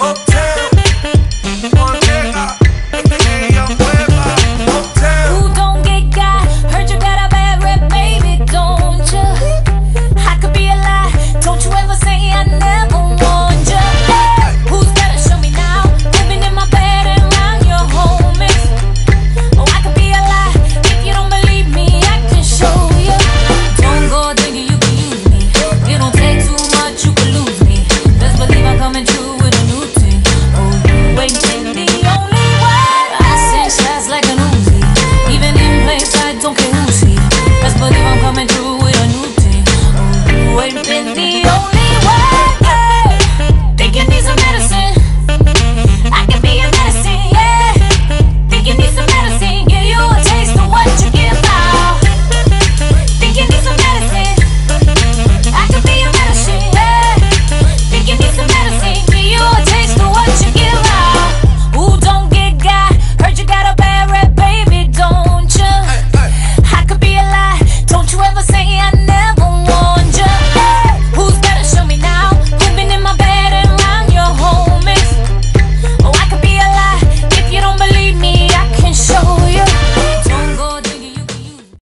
Uptown,